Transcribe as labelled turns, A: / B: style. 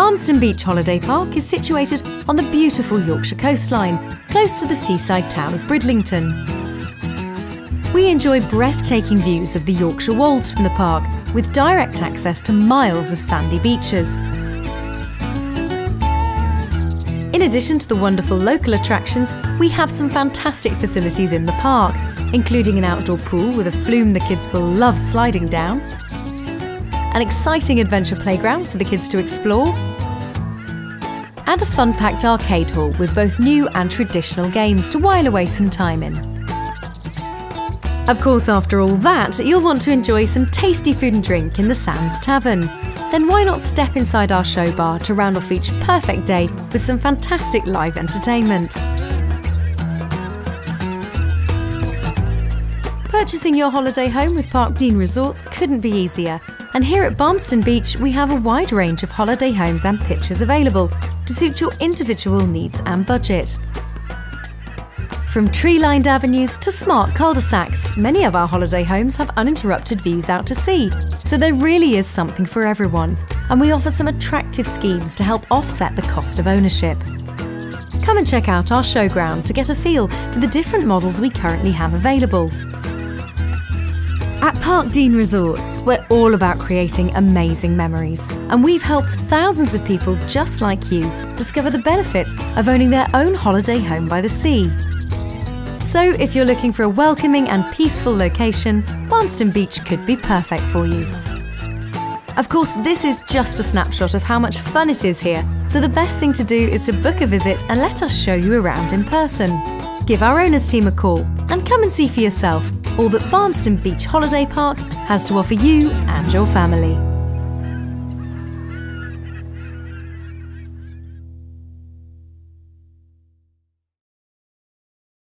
A: Barmston Beach Holiday Park is situated on the beautiful Yorkshire coastline, close to the seaside town of Bridlington. We enjoy breathtaking views of the Yorkshire Wolds from the park, with direct access to miles of sandy beaches. In addition to the wonderful local attractions, we have some fantastic facilities in the park, including an outdoor pool with a flume the kids will love sliding down, an exciting adventure playground for the kids to explore, and a fun-packed arcade hall with both new and traditional games to while away some time in. Of course, after all that, you'll want to enjoy some tasty food and drink in the Sands Tavern. Then why not step inside our show bar to round off each perfect day with some fantastic live entertainment? Purchasing your holiday home with Park Parkdean Resorts couldn't be easier. And here at Barmston Beach, we have a wide range of holiday homes and pitches available to suit your individual needs and budget. From tree-lined avenues to smart cul-de-sacs, many of our holiday homes have uninterrupted views out to sea, so there really is something for everyone. And we offer some attractive schemes to help offset the cost of ownership. Come and check out our showground to get a feel for the different models we currently have available. At Parkdean Resorts, we're all about creating amazing memories, and we've helped thousands of people just like you discover the benefits of owning their own holiday home by the sea. So, if you're looking for a welcoming and peaceful location, Barmston Beach could be perfect for you. Of course, this is just a snapshot of how much fun it is here, so the best thing to do is to book a visit and let us show you around in person. Give our owners team a call and come and see for yourself all that Barmston Beach Holiday Park has to offer you and your family.